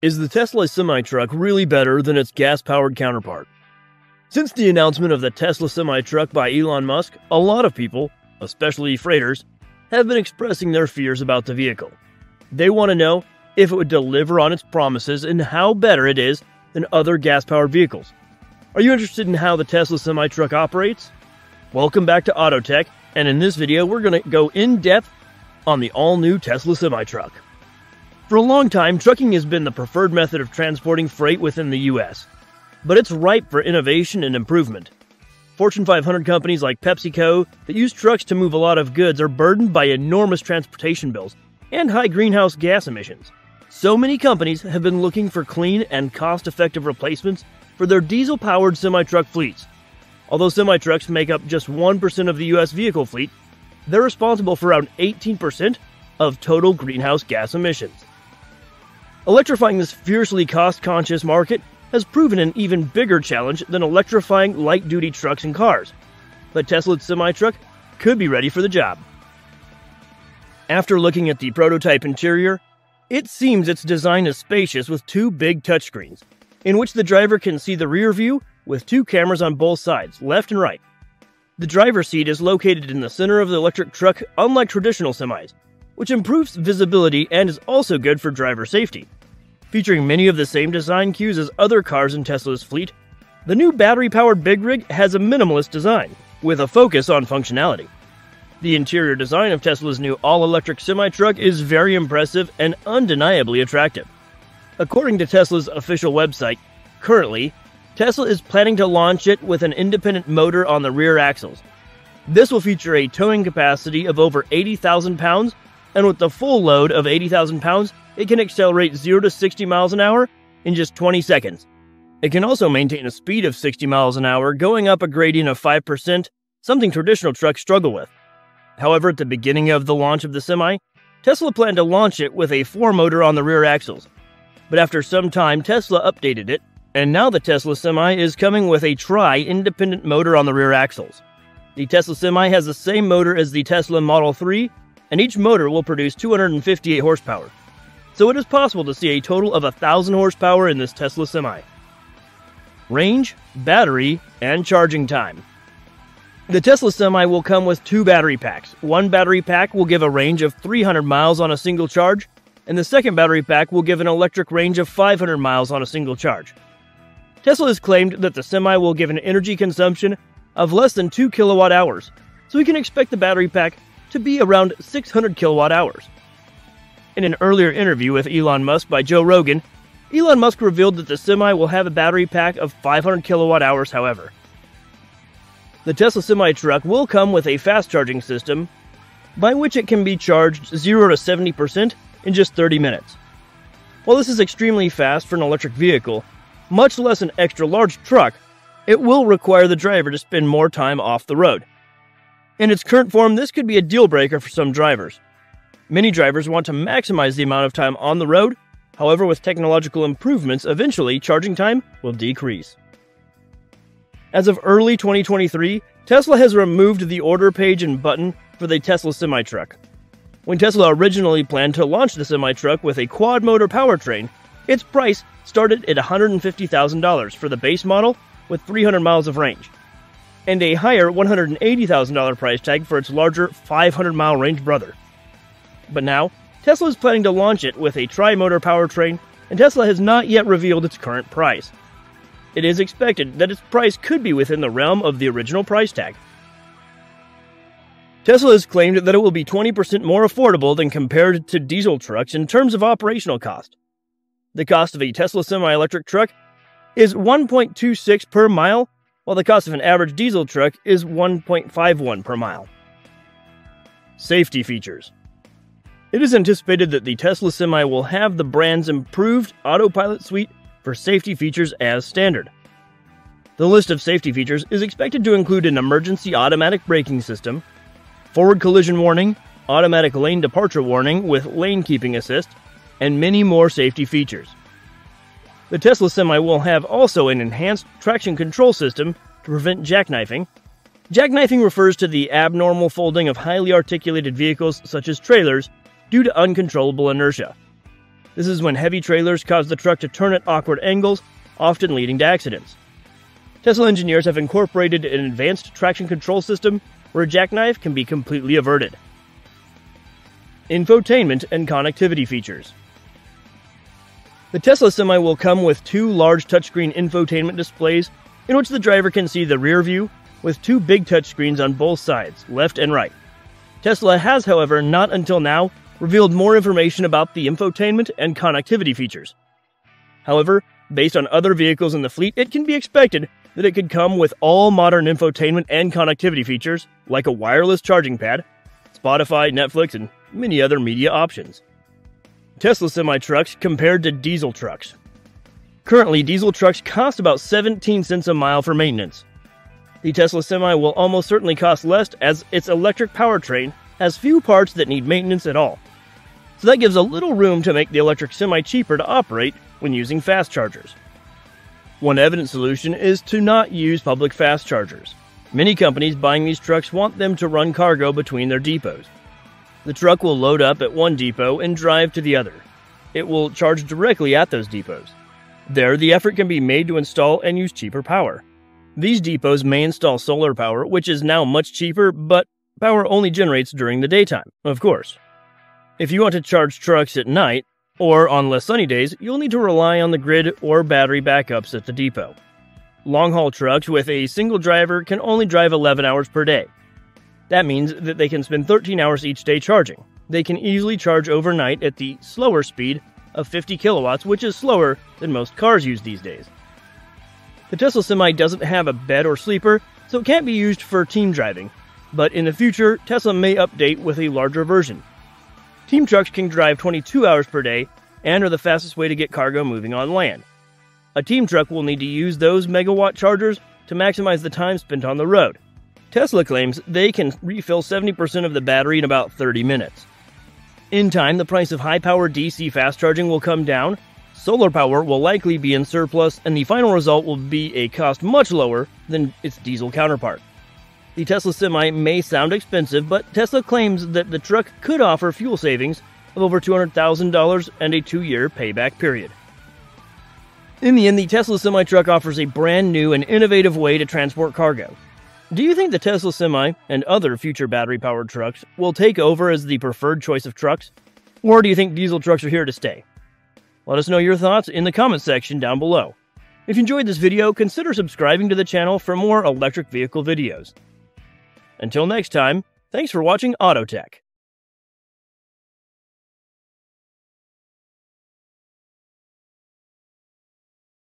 Is the Tesla semi truck really better than its gas powered counterpart? Since the announcement of the Tesla semi truck by Elon Musk, a lot of people, especially freighters, have been expressing their fears about the vehicle. They want to know if it would deliver on its promises and how better it is than other gas powered vehicles. Are you interested in how the Tesla semi truck operates? Welcome back to Autotech, and in this video, we're going to go in depth on the all new Tesla semi truck. For a long time, trucking has been the preferred method of transporting freight within the U.S., but it's ripe for innovation and improvement. Fortune 500 companies like PepsiCo that use trucks to move a lot of goods are burdened by enormous transportation bills and high greenhouse gas emissions. So many companies have been looking for clean and cost effective replacements for their diesel powered semi truck fleets. Although semi trucks make up just 1% of the US vehicle fleet, they're responsible for around 18% of total greenhouse gas emissions. Electrifying this fiercely cost conscious market has proven an even bigger challenge than electrifying light duty trucks and cars, but Tesla's semi truck could be ready for the job. After looking at the prototype interior, it seems its design is spacious with two big touchscreens, in which the driver can see the rear view with two cameras on both sides, left and right. The driver's seat is located in the center of the electric truck, unlike traditional semis, which improves visibility and is also good for driver safety. Featuring many of the same design cues as other cars in Tesla's fleet, the new battery powered Big Rig has a minimalist design, with a focus on functionality. The interior design of Tesla's new all electric semi truck is very impressive and undeniably attractive. According to Tesla's official website, currently, Tesla is planning to launch it with an independent motor on the rear axles. This will feature a towing capacity of over 80,000 pounds, and with the full load of 80,000 pounds, it can accelerate 0 to 60 miles an hour in just 20 seconds. It can also maintain a speed of 60 miles an hour, going up a gradient of 5%, something traditional trucks struggle with. However, at the beginning of the launch of the Semi, Tesla planned to launch it with a 4 motor on the rear axles. But after some time, Tesla updated it, and now the Tesla Semi is coming with a tri independent motor on the rear axles. The Tesla Semi has the same motor as the Tesla Model 3, and each motor will produce 258 horsepower so it is possible to see a total of 1,000 horsepower in this Tesla Semi. Range, battery, and charging time. The Tesla Semi will come with two battery packs. One battery pack will give a range of 300 miles on a single charge, and the second battery pack will give an electric range of 500 miles on a single charge. Tesla has claimed that the Semi will give an energy consumption of less than 2 kilowatt hours, so we can expect the battery pack to be around 600 kilowatt hours. In an earlier interview with Elon Musk by Joe Rogan, Elon Musk revealed that the Semi will have a battery pack of 500 kilowatt hours, however. The Tesla Semi truck will come with a fast charging system by which it can be charged 0 to 70% in just 30 minutes. While this is extremely fast for an electric vehicle, much less an extra large truck, it will require the driver to spend more time off the road. In its current form, this could be a deal breaker for some drivers. Many drivers want to maximize the amount of time on the road, however, with technological improvements, eventually charging time will decrease. As of early 2023, Tesla has removed the order page and button for the Tesla semi truck. When Tesla originally planned to launch the semi truck with a quad motor powertrain, its price started at $150,000 for the base model with 300 miles of range, and a higher $180,000 price tag for its larger 500 mile range brother. But now, Tesla is planning to launch it with a tri motor powertrain, and Tesla has not yet revealed its current price. It is expected that its price could be within the realm of the original price tag. Tesla has claimed that it will be 20% more affordable than compared to diesel trucks in terms of operational cost. The cost of a Tesla semi electric truck is 1.26 per mile, while the cost of an average diesel truck is 1.51 per mile. Safety features it is anticipated that the Tesla Semi will have the brand's improved autopilot suite for safety features as standard. The list of safety features is expected to include an emergency automatic braking system, forward collision warning, automatic lane departure warning with lane keeping assist, and many more safety features. The Tesla Semi will have also an enhanced traction control system to prevent jackknifing. Jackknifing refers to the abnormal folding of highly articulated vehicles such as trailers due to uncontrollable inertia. This is when heavy trailers cause the truck to turn at awkward angles, often leading to accidents. Tesla engineers have incorporated an advanced traction control system where a jackknife can be completely averted. Infotainment and connectivity features. The Tesla Semi will come with two large touchscreen infotainment displays in which the driver can see the rear view with two big touchscreens on both sides, left and right. Tesla has, however, not until now revealed more information about the infotainment and connectivity features. However, based on other vehicles in the fleet, it can be expected that it could come with all modern infotainment and connectivity features, like a wireless charging pad, Spotify, Netflix, and many other media options. Tesla semi trucks compared to diesel trucks. Currently, diesel trucks cost about 17 cents a mile for maintenance. The Tesla Semi will almost certainly cost less as its electric powertrain has few parts that need maintenance at all. So that gives a little room to make the electric semi cheaper to operate when using fast chargers. One evident solution is to not use public fast chargers. Many companies buying these trucks want them to run cargo between their depots. The truck will load up at one depot and drive to the other. It will charge directly at those depots. There, the effort can be made to install and use cheaper power. These depots may install solar power, which is now much cheaper, but power only generates during the daytime, of course. If you want to charge trucks at night, or on less sunny days, you'll need to rely on the grid or battery backups at the depot. Long haul trucks with a single driver can only drive 11 hours per day. That means that they can spend 13 hours each day charging. They can easily charge overnight at the slower speed of 50 kilowatts, which is slower than most cars use these days. The Tesla Semi doesn't have a bed or sleeper, so it can't be used for team driving, but in the future, Tesla may update with a larger version. Team trucks can drive 22 hours per day and are the fastest way to get cargo moving on land. A team truck will need to use those megawatt chargers to maximize the time spent on the road. Tesla claims they can refill 70% of the battery in about 30 minutes. In time, the price of high power DC fast charging will come down, solar power will likely be in surplus, and the final result will be a cost much lower than its diesel counterpart. The Tesla Semi may sound expensive, but Tesla claims that the truck could offer fuel savings of over $200,000 and a two year payback period. In the end, the Tesla Semi truck offers a brand new and innovative way to transport cargo. Do you think the Tesla Semi and other future battery powered trucks will take over as the preferred choice of trucks? Or do you think diesel trucks are here to stay? Let us know your thoughts in the comments section down below. If you enjoyed this video, consider subscribing to the channel for more electric vehicle videos. Until next time, thanks for watching Autotech.